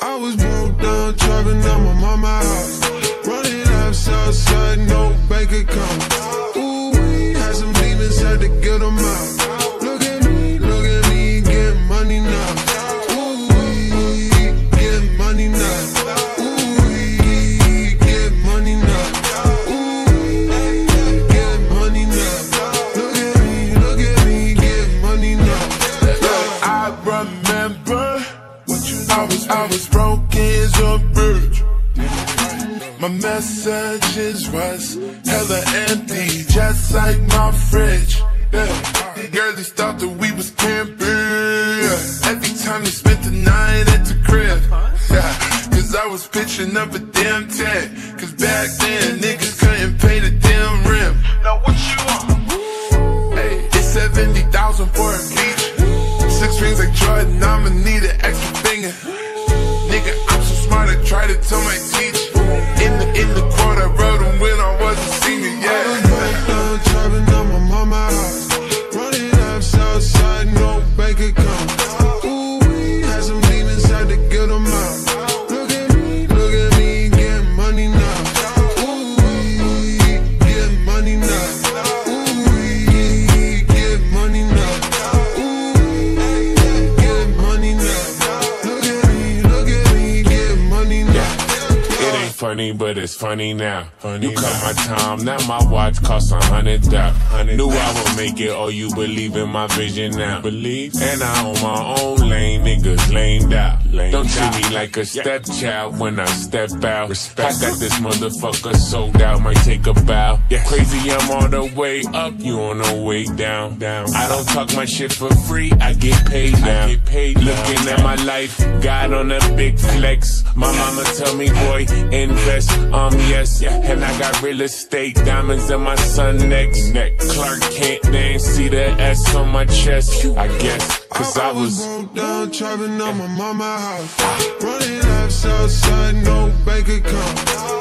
I was broke down, trapping at my mama house. Running up Southside, no bank account. Ooh, we had some demons, had to get them out. Was broke as a. My messages was hella empty, just like my fridge. Yeah. Girlies thought that we was camping. Every time they spent the night at the crib. Yeah. Cause I was pitching up a damn tent. Cause back then niggas I funny, but it's funny now. you cut my time, now my watch costs a hundred thousand. Knew I would make it, or you believe in my vision now. Believe? And I own my own lane, niggas lamed out. Don't treat me like a stepchild when I step out. I got this motherfucker sold out, might take a bow. Crazy, I'm on the way up, you on the way down. down. I don't talk my shit for free, I get paid now. get paid Looking at my life, God on a big flex. My mama tell me, boy, invest, um, yes. Yeah. And I got real estate, diamonds in my son next. neck. Clark Kent, they ain't see the S on my chest, I guess. Cause I was. broke down, trapping at my mama house. Running up Southside, no bank account.